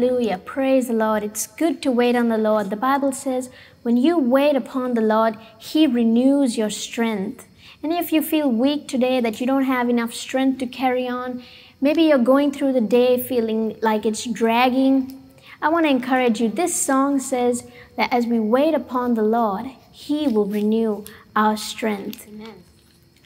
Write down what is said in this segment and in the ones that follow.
Hallelujah. Praise the Lord. It's good to wait on the Lord. The Bible says, when you wait upon the Lord, He renews your strength. And if you feel weak today, that you don't have enough strength to carry on, maybe you're going through the day feeling like it's dragging, I want to encourage you. This song says that as we wait upon the Lord, He will renew our strength. Amen.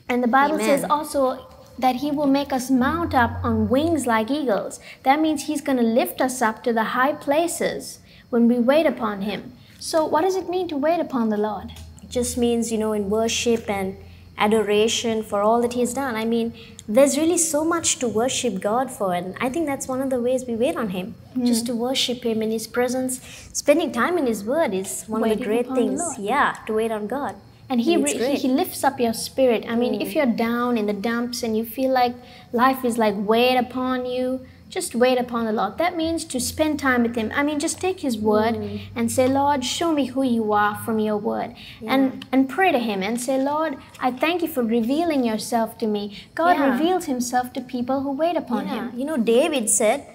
And the Bible Amen. says also that He will make us mount up on wings like eagles. That means He's going to lift us up to the high places when we wait upon Him. So, what does it mean to wait upon the Lord? It just means, you know, in worship and adoration for all that He has done. I mean, there's really so much to worship God for, and I think that's one of the ways we wait on Him. Hmm. Just to worship Him in His presence. Spending time in His Word is one of the great upon the things. Yeah, to wait on God. And he, re- he lifts up your spirit. I mean, if mm. you're down in the dumps and you feel like life is like weight upon you, just wait upon the Lord. That means to spend time with Him. I mean, just take His word mm. and say, Lord, show me who you are from your word. And, and pray to Him and say, Lord, I thank you for revealing yourself to me. God Yeah. reveals Himself to people who wait upon Yeah. Him. You know, David said,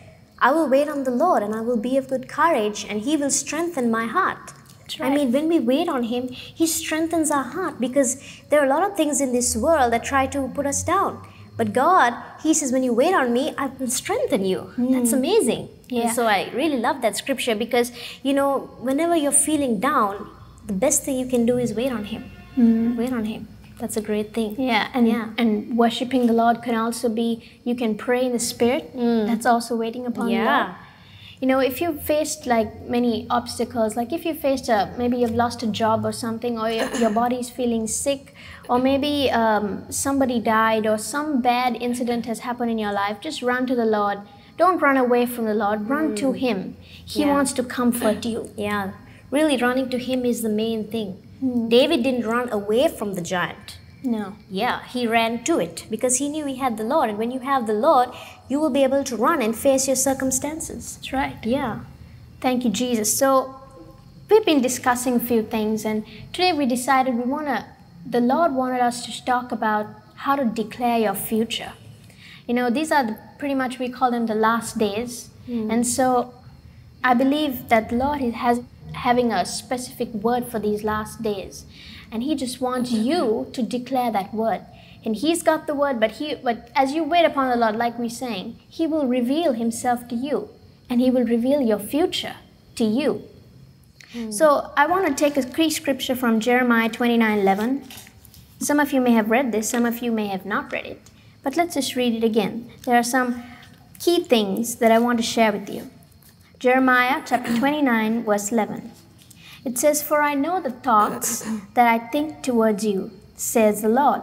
I will wait on the Lord and I will be of good courage and he will strengthen my heart. I mean, when we wait on him, he strengthens our heart because there are a lot of things in this world that try to put us down. But God, he says, when you wait on me, I will strengthen you. That's amazing. Hmm. Yeah. And so I really love that scripture because, you know, whenever you're feeling down, the best thing you can do is wait on him. Wait on him. That's a great thing. Yeah, and Yeah. and worshiping the Lord can also be you can pray in the Spirit. That's also waiting upon the Lord. You know, if you faced like many obstacles, like if you faced a maybe you've lost a job or something, or your, your body's feeling sick, or maybe um, somebody died, or some bad incident has happened in your life, just run to the Lord. Don't run away from the Lord. Run to Him. He Yeah. wants to comfort you. Yeah, really running to him is the main thing. Hmm. David didn't run away from the giant. No. Yeah, he ran to it because he knew he had the Lord. And when you have the Lord, you will be able to run and face your circumstances. That's right. Yeah. Thank you, Jesus. So, we've been discussing a few things, and today we decided we want to, the Lord wanted us to talk about how to declare your future. You know, these are the, pretty much, we call them the last days. Hmm. And so, I believe that the Lord is- has having a specific word for these last days. And He just wants you to declare that word. And He's got the word, but He but as you wait upon the Lord, like we're saying, He will reveal Himself to you. And He will reveal your future to you. Hmm. So I want to take a key scripture from Jeremiah 29 11. Some of you may have read this, some of you may have not read it. But let's just read it again. There are some key things that I want to share with you. Jeremiah chapter 29, verse 11. It says, For I know the thoughts that I think towards you, says the Lord.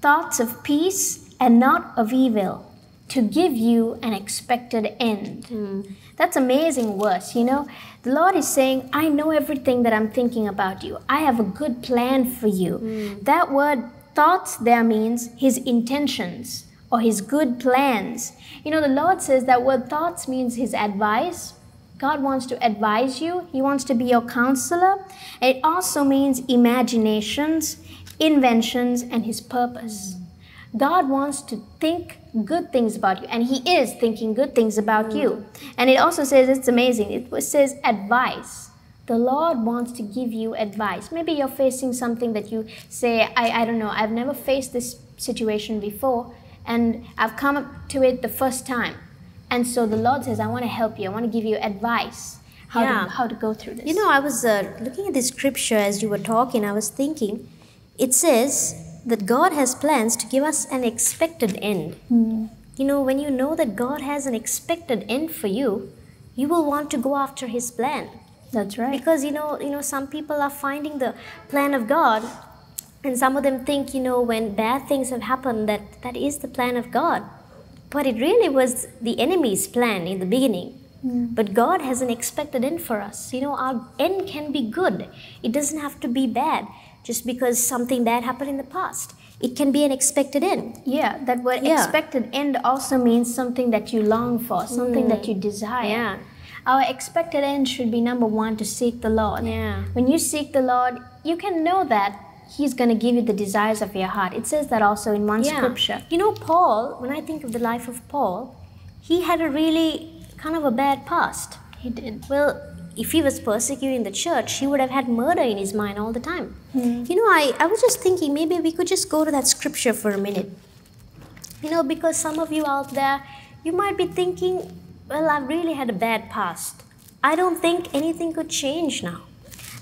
Thoughts of peace and not of evil, to give you an expected end. Hmm. That's amazing verse, you know. The Lord is saying, I know everything that I'm thinking about you. I have a good plan for you. Hmm. That word thoughts there means his intentions or his good plans. You know, the Lord says that word thoughts means his advice. God wants to advise you, he wants to be your counselor. It also means imaginations, inventions, and his purpose. God wants to think good things about you, and He is thinking good things about you. And it also says, it's amazing, it says advice. The Lord wants to give you advice. Maybe you're facing something that you say, I, I don't know, I've never faced this situation before, and I've come up to it the first time. And so the Lord says, I want to help you, I want to give you advice how, Yeah. to, how to go through this. You know, I was uh, looking at this scripture as you were talking, I was thinking, it says that God has plans to give us an expected end. Hmm. You know, when you know that God has an expected end for you, you will want to go after his plan. That's right. Because you know, you know, some people are finding the plan of God, and some of them think, you know, when bad things have happened, that that is the plan of God. But it really was the enemy's plan in the beginning. Hmm. But God has an expected end for us. You know, our end can be good. It doesn't have to be bad just because something bad happened in the past. It can be an expected end. Yeah, that word Yeah. expected end also means something that you long for, something that you desire. Mm. Yeah. Our expected end should be number one to seek the Lord. Yeah. When you seek the Lord, you can know that He's going to give you the desires of your heart. It says that also in one scripture. You know, Paul, when I think of the life of Paul, he had a really kind of a bad past. He did. Well, if he was persecuting the church, he would have had murder in his mind all the time. Hmm. You know, I, I was just thinking maybe we could just go to that scripture for a minute. You know, because some of you out there, you might be thinking, well, I've really had a bad past. I don't think anything could change now.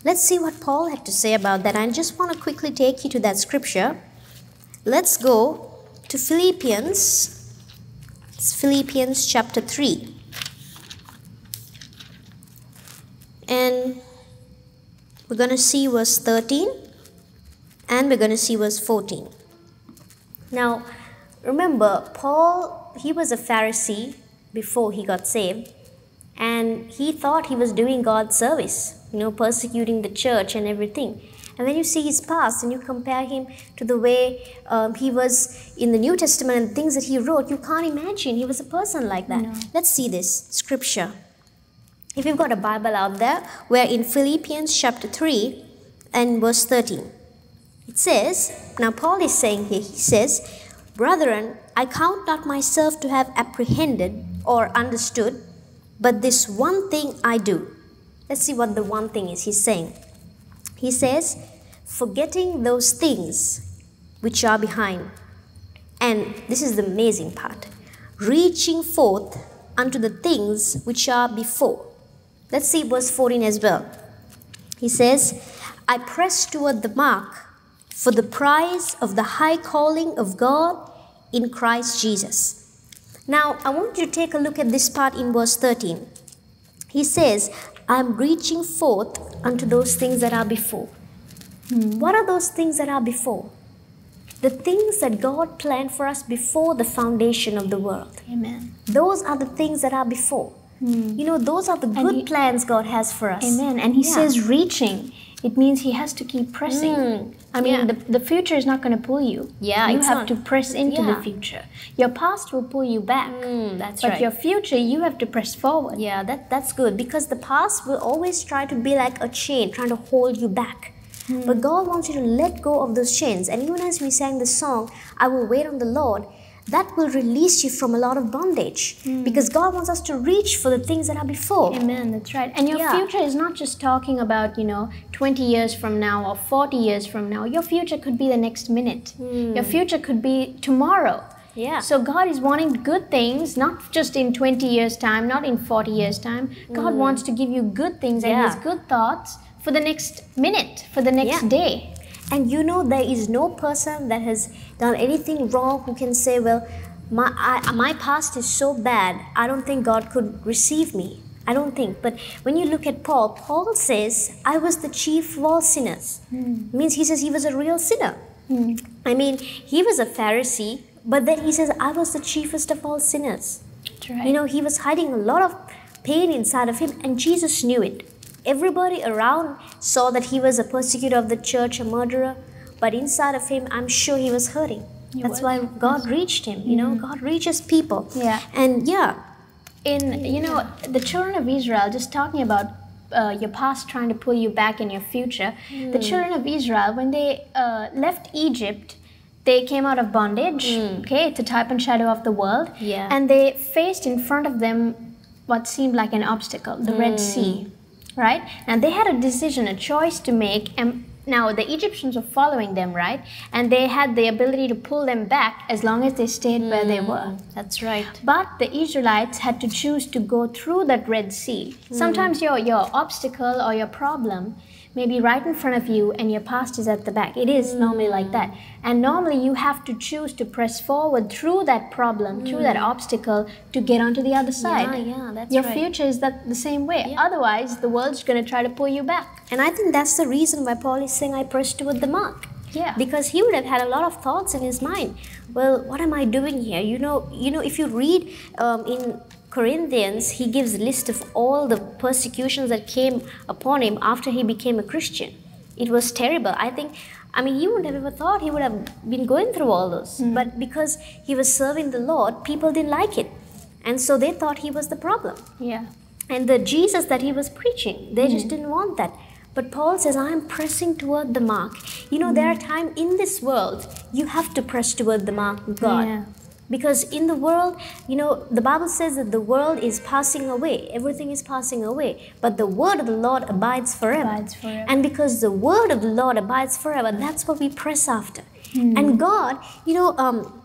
Let's see what Paul had to say about that. I just want to quickly take you to that scripture. Let's go to Philippians. It's Philippians chapter 3. And we're going to see verse 13 and we're going to see verse 14. Now, remember, Paul, he was a Pharisee before he got saved, and he thought he was doing God's service, you know, persecuting the church and everything. And when you see his past and you compare him to the way um, he was in the New Testament and things that he wrote, you can't imagine he was a person like that. Let's see this scripture. If you've got a Bible out there, we're in Philippians chapter 3 and verse 13. It says, now Paul is saying here, he says, Brethren, I count not myself to have apprehended or understood, but this one thing I do. Let's see what the one thing is he's saying. He says, forgetting those things which are behind. And this is the amazing part reaching forth unto the things which are before. Let's see verse 14 as well. He says, I press toward the mark for the prize of the high calling of God in Christ Jesus. Now, I want you to take a look at this part in verse 13. He says, I am reaching forth unto those things that are before. Hmm, what are those things that are before? The things that God planned for us before the foundation of the world. Amen. Those are the things that are before. You know, those are the good he- plans God has for us. Amen. And he Yeah. says reaching. It means he has to keep pressing. Mm, I mean, yeah. the, the future is not going to pull you. Yeah, you have not. to press into the future. Your past will pull you back. Mm, that's but right. But your future, you have to press forward. Yeah, that, that's good because the past will always try to be like a chain trying to hold you back. But God wants you to let go of those chains. And even as we sang the song, I will wait on the Lord, that will release you from a lot of bondage. Hmm. Because God wants us to reach for the things that are before. Amen. That's right. And your Yeah. future is not just talking about, you know, 20 years from now or 40 years from now. Your future could be the next minute. Hmm. Your future could be tomorrow. Yeah. So God is wanting good things, not just in 20 years' time, not in 40 years' time. God hmm. wants to give you good things and His good thoughts for the next minute, for the next Yeah. day. And you know, there is no person that has done anything wrong who can say, Well, my, I, my past is so bad, I don't think God could receive me. I don't think. But when you look at Paul, Paul says, I was the chief of all sinners. Hmm. Means he says he was a real sinner. Hmm. I mean, he was a Pharisee But then he says, I was the chiefest of all sinners. Right. You know, he was hiding a lot of pain inside of him, and Jesus knew it. Everybody around saw that he was a persecutor of the church, a murderer, but inside of him, I'm sure he was hurting. He That's was. why God reached him. You know, God reaches people. Yeah. And yeah, in you know the children of Israel, just talking about uh, your past trying to pull you back in your future. The children of Israel, when they uh, left Egypt, they came out of bondage. Okay, it's a type and shadow of the world. Yeah. and they faced in front of them what seemed like an obstacle, the Red Sea. Right, and they had a decision, a choice to make, and now the Egyptians were following them, right? And they had the ability to pull them back as long as they stayed where they hmm, were. that's right. But the Israelites had to choose to go through that Red Sea. Hmm. Sometimes your, your obstacle or your problem may be right in front of you and your past is at the back. It is normally like that. And normally you have to choose to press forward through that problem, through that obstacle to get onto the other side. Yeah, yeah, that's your right. future is that the same way. Otherwise, the world's going to try to pull you back. And I think that's the reason why Paul is saying, I press toward the mark. Yeah. Because he would have had a lot of thoughts in his mind. Well, what am I doing here? You know, you know, if you read um, in Corinthians, he gives a list of all the persecutions that came upon him after he became a Christian. It was terrible. I think, I mean, he wouldn't have ever thought he would have been going through all those. Mm. But because he was serving the Lord, people didn't like it. And so they thought he was the problem. Yeah. And the Jesus that he was preaching, they mm. just didn't want that. But Paul says, I'm pressing toward the mark. You know, there mm. are times in this world you have to press toward the mark of God. Yeah. Because in the world, you know, the Bible says that the world is passing away, everything is passing away, but the word of the Lord abides forever. Abides forever. And because the word of the Lord abides forever, that's what we press after. Hmm. And God, you know, um,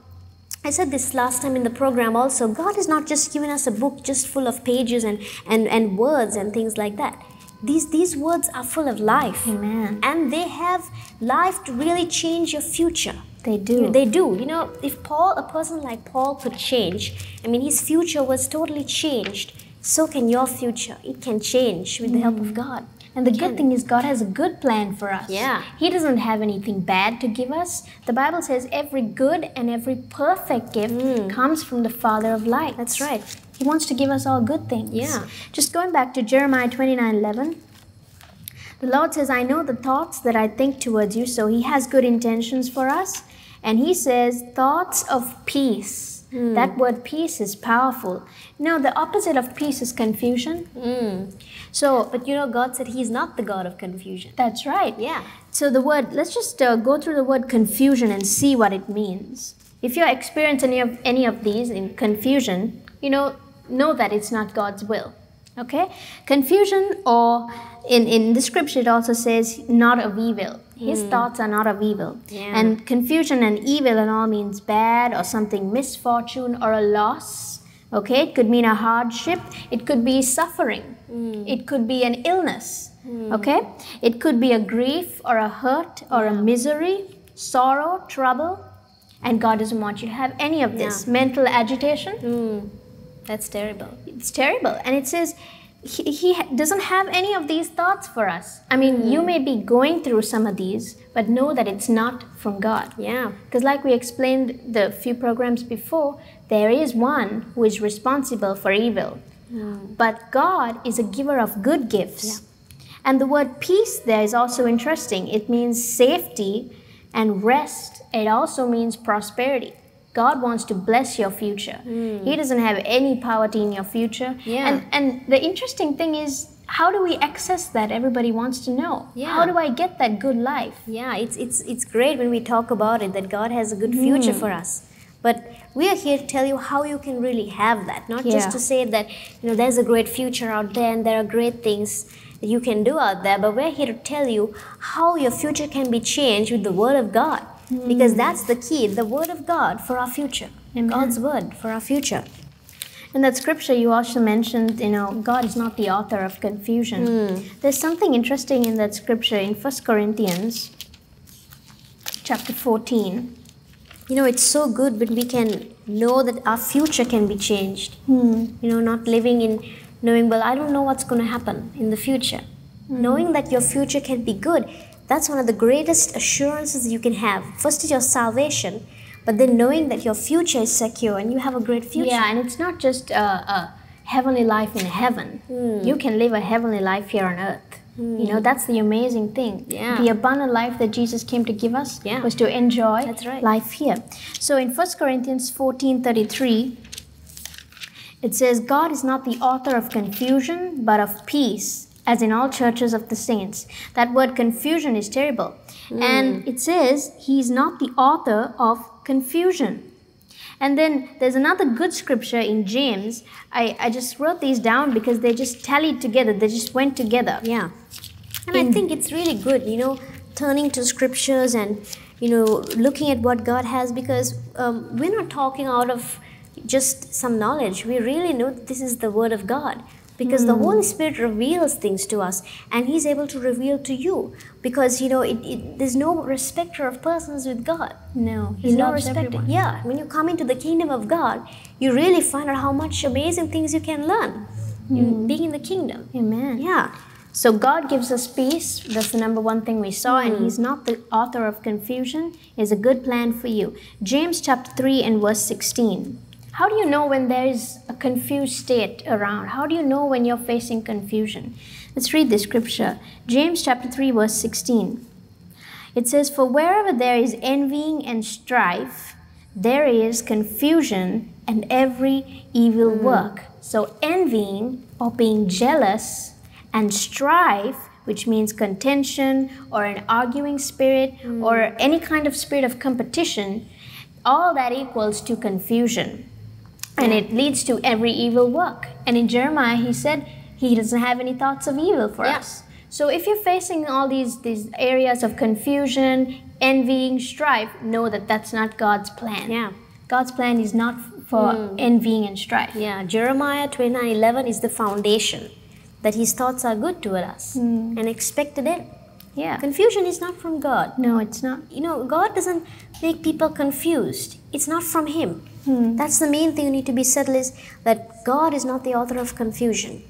I said this last time in the program also. God has not just given us a book just full of pages and, and, and words and things like that. These, these words are full of life. Amen. And they have life to really change your future. They do. They do. You know, if Paul, a person like Paul could change, I mean, his future was totally changed. So can your future. It can change with the help of God. And the good thing is, God has a good plan for us. Yeah. He doesn't have anything bad to give us. The Bible says every good and every perfect gift comes from the Father of lights. Hmm. That's right. He wants to give us all good things. Yeah. Just going back to Jeremiah 29 11. The Lord says, I know the thoughts that I think towards you. So He has good intentions for us. And He says, thoughts of peace. Hmm. That word peace is powerful. Now, the opposite of peace is confusion. So, But you know, God said He's not the God of confusion. that's right. Yeah. So the word, let's just uh, go through the word confusion and see what it means. If you're experiencing any of any of these in confusion, you know, know that it's not God's will. Okay? Confusion or in, in the scripture it also says not of evil. His hmm. thoughts are not of evil. Yeah. And confusion and evil and all means bad or something misfortune or a loss. Okay? It could mean a hardship. It could be suffering. Hmm. It could be an illness. Hmm. Okay? It could be a grief or a hurt or a misery, sorrow, trouble. And God doesn't want you to have any of this. Mental agitation. That's terrible. It's terrible. And it says, he, he doesn't have any of these thoughts for us. I mean, you hmm. may be going through some of these, but know that it's not from God. Yeah. Because, like we explained the few programs before, there is one who is responsible for evil. Hmm. But God is a giver of good gifts. And the word peace there is also interesting. It means safety and rest. It also means prosperity. God wants to bless your future. Hmm. He doesn't have any poverty in your future. Yeah. And and the interesting thing is how do we access that? Everybody wants to know. Yeah. How do I get that good life? Yeah, it's it's it's great when we talk about it that God has a good future hmm. for us. But we are here to tell you how you can really have that, not Yeah. just to say that you know there's a great future out there and there are great things that you can do out there, but we're here to tell you how your future can be changed with the word of God. Because hmm. that's the key, the word of God for our future. Amen. God's word for our future. In that scripture, you also mentioned, you know, God is not the author of confusion. Hmm. There's something interesting in that scripture in 1 Corinthians chapter 14. You know, it's so good when we can know that our future can be changed. Hmm. You know, not living in knowing, well, I don't know what's going to happen in the future. Knowing that your future can be good, that's one of the greatest assurances you can have. First is your salvation, but then knowing that your future is secure and you have a great future. Yeah, and it's not just a, a heavenly life in heaven. Hmm. You can live a heavenly life here on earth. You know, that's the amazing thing. Yeah. The abundant life that Jesus came to give us Yeah. was to enjoy That's right. life here. So in 1 Corinthians 14 33, it says, God is not the author of confusion, but of peace, as in all churches of the saints. That word confusion is terrible. And it says, He is not the author of confusion. And then there's another good scripture in James. I, I just wrote these down because they just tallied together, they just went together. Yeah. And I think it's really good, you know, turning to scriptures and, you know, looking at what God has because um, we're not talking out of just some knowledge. We really know that this is the Word of God because the Holy Spirit reveals things to us and He's able to reveal to you because, you know, it, it, there's no respecter of persons with God. No, He's respected. everyone. Yeah, when you come into the kingdom of God, you really find out how much amazing things you can learn in being in the kingdom. Amen. Yeah. So God gives us peace. That's the number one thing we saw, and Hmm. He's not the author of confusion. Is a good plan for you. James chapter three and verse sixteen. How do you know when there is a confused state around? How do you know when you're facing confusion? Let's read the scripture. James chapter 3 verse 16. It says, For wherever there is envying and strife, there is confusion and every evil work. So, envying or being jealous and strife, which means contention or an arguing spirit or hmm. any kind of spirit of competition, all that equals to confusion. And it leads to every evil work. And in Jeremiah, he said he doesn't have any thoughts of evil for Yeah. us. So if you're facing all these, these areas of confusion, envying, strife, know that that's not God's plan. Yeah. God's plan is not for mm. envying and strife. Yeah, Jeremiah 29 11 is the foundation that his thoughts are good toward us mm. and expected it. Yeah. Confusion is not from God. No, it's not. You know, God doesn't make people confused. It's not from Him. Hmm. That's the main thing you need to be settled is that God is not the author of confusion.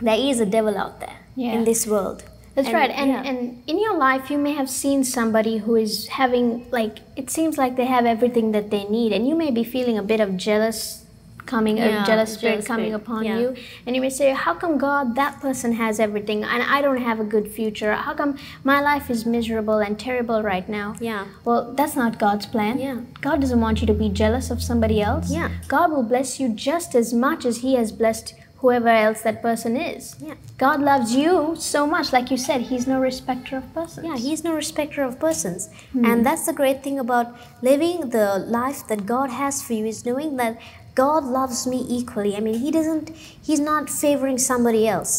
There is a devil out there Hmm. Yeah. in this world. That's And- right. And yeah. and in your life you may have seen somebody who is having like it seems like they have everything that they need and you may be feeling a bit of jealous coming Yeah, a jealous spirit coming upon yeah. you and you may say how come God that person has everything and I don't have a good future how come my life is miserable and terrible right now Yeah. well that's not God's plan Yeah. God doesn't want you to be jealous of somebody else Yeah. God will bless you just as much as he has blessed whoever else that person is Yeah. God loves you so much. Like you said, He's no respecter of persons. Yeah, he's no respecter of persons. Hmm. And that's the great thing about living the life that God has for you is knowing that God loves me equally. I mean, he doesn't he's not favoring somebody else.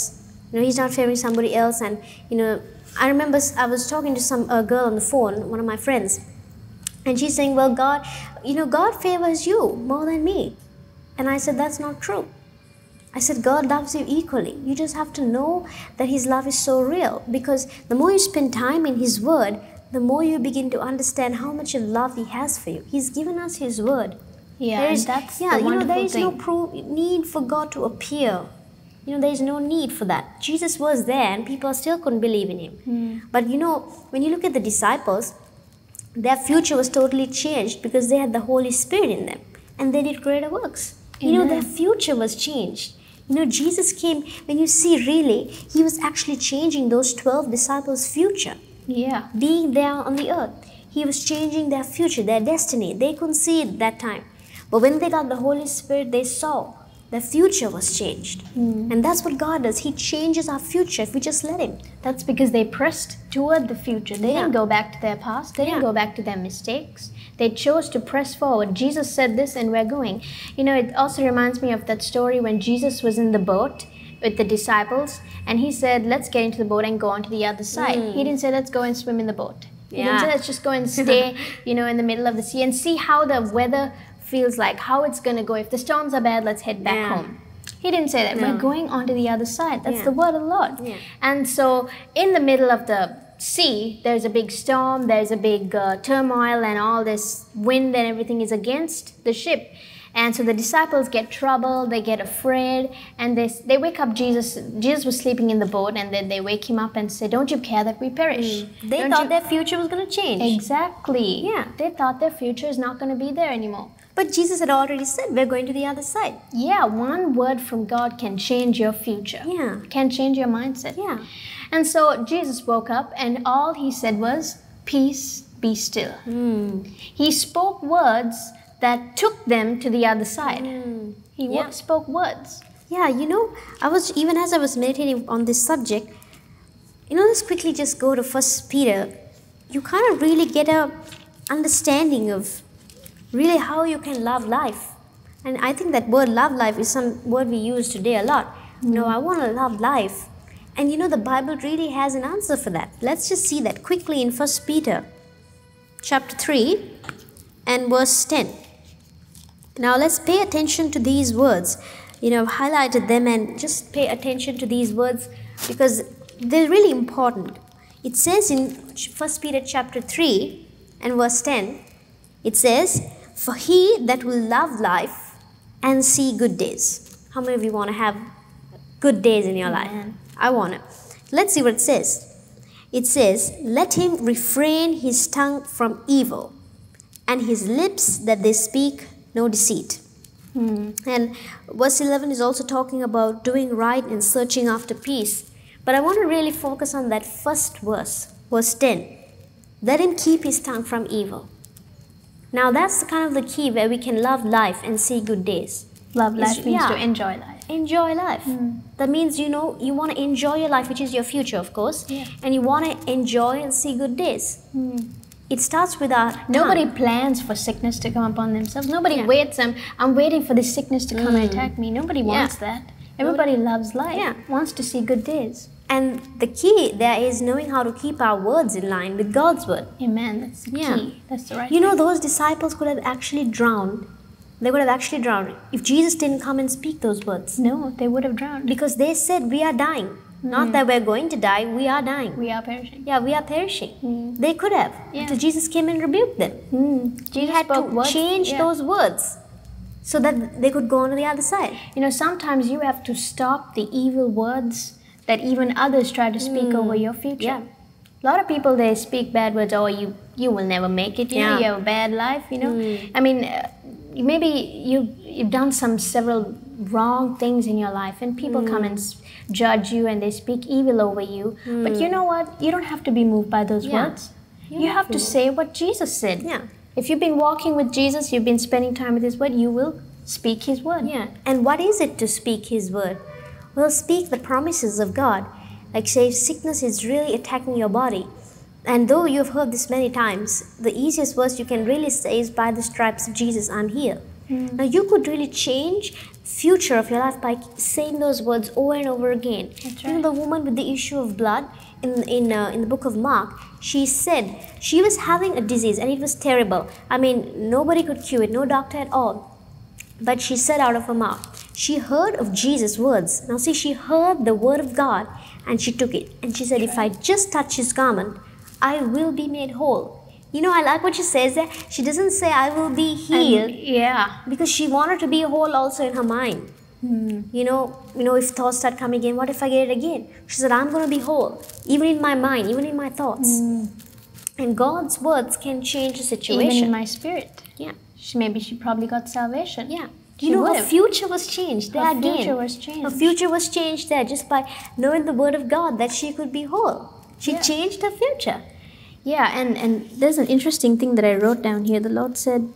You know, he's not favoring somebody else and you know, I remember I was talking to some a girl on the phone, one of my friends, and she's saying, "Well, God, you know, God favors you more than me." And I said, "That's not true." I said, God loves you equally. You just have to know that His love is so real because the more you spend time in His Word, the more you begin to understand how much of love He has for you. He's given us His Word. Yeah, There is- that's yeah, the you know, there is no thing. pro- need for God to appear. You know, there is no need for that. Jesus was there and people still couldn't believe in Him. Hmm. But you know, when you look at the disciples, their future was totally changed because they had the Holy Spirit in them and they did greater works. You know, their future was changed. You know, Jesus came, when you see really, He was actually changing those 12 disciples' future Yeah. being there on the earth. He was changing their future, their destiny. They couldn't see it that time. But when they got the Holy Spirit, they saw their future was changed. Hmm. And that's what God does. He changes our future if we just let Him. That's because they pressed toward the future. They didn't go back to their past. They didn't go back to their mistakes. They chose to press forward. Jesus said this, and we're going. You know, it also reminds me of that story when Jesus was in the boat with the disciples, and he said, "Let's get into the boat and go on to the other side." He hmm. didn't say, "Let's go and swim in the boat." He didn't say, "Let's just go and stay, you know, in the middle of the sea and see how the weather feels like, how it's going to go. If the storms are bad, let's head back Yeah. home." He didn't say that. No. We're going on to the other side. That's Yeah. the word of the Lord. Yeah. And so, in the middle of the sea, there's a big storm, there's a big uh, turmoil, and all this wind and everything is against the ship. And so the disciples get troubled, they get afraid, and they, they wake up Jesus. Jesus was sleeping in the boat, and then they wake him up and say, Don't you care that we perish? They Don't thought you-" their future was going to change. Exactly. Yeah. They thought their future is not going to be there anymore. But Jesus had already said, We're going to the other side. Yeah, one word from God can change your future. Yeah. Can change your mindset. Yeah. And so Jesus woke up and all he said was, Peace, be still. Hmm. He spoke words that took them to the other side. He wo- Yeah. spoke words. Yeah, you know, I was even as I was meditating on this subject, you know, let's quickly just go to First Peter. You kind of really get a understanding of really how you can love life. And I think that word love life is some word we use today a lot. You know, mm. I want to love life. And you know, the Bible really has an answer for that. Let's just see that quickly in First Peter chapter 3 and verse 10. Now let's pay attention to these words. You know, I've highlighted them and just pay attention to these words because they're really important. It says in 1 Peter chapter 3 and verse 10, it says, For he that will love life and see good days. How many of you want to have good days in your life? Amen. I want it. Let's see what it says. It says, Let him refrain his tongue from evil and his lips that they speak no deceit. Hmm. And verse 11 is also talking about doing right and searching after peace. But I want to really focus on that first verse, verse 10. Let him keep his tongue from evil. Now that's kind of the key where we can love life and see good days. Love life It's- means yeah. to enjoy life. Enjoy life. Hmm. That means you know you want to enjoy your life, which is your future, of course, Yeah. and you want to enjoy and see good days. Hmm. It starts with our Nobody tongue. plans for sickness to come upon themselves. Nobody Yeah. waits. I'm, I'm waiting for this sickness to come and hmm. attack me. Nobody wants that. Everybody loves life. Yeah. Wants to see good days. And the key there is knowing how to keep our words in line with God's word. Amen. That's the Yeah. key. That's the right. You know, those disciples could have actually drowned. They would have actually drowned if Jesus didn't come and speak those words. no, they would have drowned. Because they said, We are dying. Not that we're going to die, we are dying. We are perishing. Yeah, we are perishing. They could have. Yeah. Until Jesus came and rebuked them. Mm. He had to words- change yeah. those words so that they could go on to the other side. You know, sometimes you have to stop the evil words that even others try to speak over hmm. your future. Yeah. A lot of people they speak bad words. Oh, you you will never make it. You know, Yeah. you have a bad life. You know, hmm. I mean, uh, maybe you you've done some several wrong things in your life, and people come and hmm. judge you and they speak evil over you. But you know what? You don't have to be moved by those Yeah. words. You, have to say what Jesus said. Yeah. If you've been walking with Jesus, you've been spending time with His Word, you will speak His Word. Yeah. And what is it to speak His word? Well, speak the promises of God. Like, say, sickness is really attacking your body. And though you've heard this many times, the easiest verse you can really say is, By the stripes of Jesus, I'm healed. Now, you could really change future of your life by saying those words over and over again. That's You know, the woman with the issue of blood in in uh, in the book of Mark, she said she was having a disease and it was terrible. I mean, nobody could cure it, no doctor at all. But she said out of her mouth, she heard of Jesus' words. Now, see, she heard the word of God and she took it. And she said, If I just touch his garment, I will be made whole. You know, I like what she says there. She doesn't say, I will be healed And- yeah. because she wanted to be whole also in her mind. Hmm. You know, you know, if thoughts start coming again, what if I get it again? She said, I'm going to be whole, even in my mind, even in my thoughts. Hmm. And God's words can change the situation. Even in my spirit. yeah. She, maybe she probably got salvation. Yeah. She You know, her future was changed there Her again. future was changed. Her future was changed there just by knowing the word of God that she could be whole. She Yeah. changed her future. Yeah, and, and there's an interesting thing that I wrote down here. The Lord said,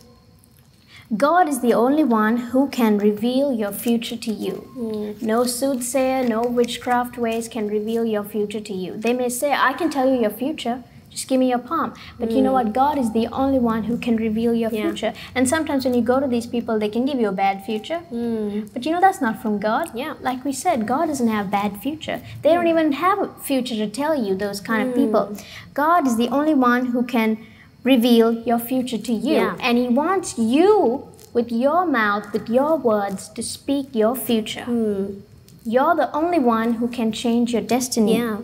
God is the only one who can reveal your future to you. No soothsayer, no witchcraft ways can reveal your future to you. They may say, I can tell you your future. Just give me your palm. But you know what? Hmm. God is the only one who can reveal your Yeah. future. And sometimes when you go to these people, they can give you a bad future. Hmm. But you know that's not from God. Yeah. Like we said, God doesn't have bad future. They don't hmm. even have a future to tell you, those kind of people. God is the only one who can reveal your future to you. Yeah. And He wants you, with your mouth, with your words, to speak your future. You're the only one who can change your destiny. Yeah.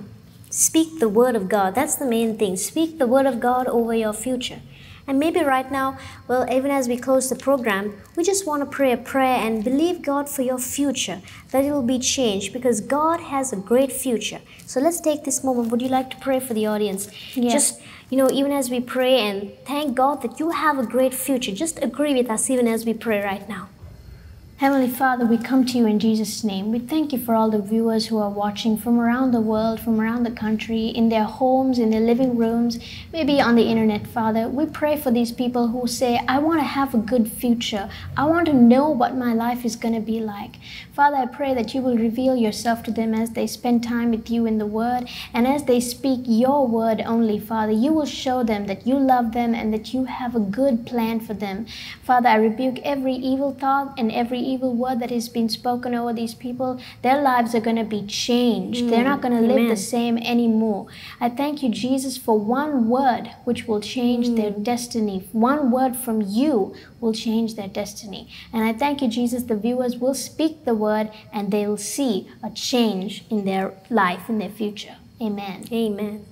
Speak the word of God. That's the main thing. Speak the word of God over your future. And maybe right now, well, even as we close the program, we just want to pray a prayer and believe God for your future, that it will be changed because God has a great future. So let's take this moment. Would you like to pray for the audience? Yes. Just, you know, even as we pray and thank God that you have a great future, just agree with us even as we pray right now. Heavenly Father, we come to you in Jesus' name. We thank you for all the viewers who are watching from around the world, from around the country, in their homes, in their living rooms, maybe on the internet, Father. We pray for these people who say, I want to have a good future. I want to know what my life is going to be like. Father, I pray that you will reveal yourself to them as they spend time with you in the Word and as they speak your word only, Father. You will show them that you love them and that you have a good plan for them. Father, I rebuke every evil thought and every evil word that has been spoken over these people, their lives are going to be changed. They're not mm, going to live the same anymore. I thank you, Jesus, for one word which will change their mm. destiny. One word from you will change their destiny. And I thank you, Jesus, the viewers will speak the word and they'll see a change in their life, in their future. Amen. Amen.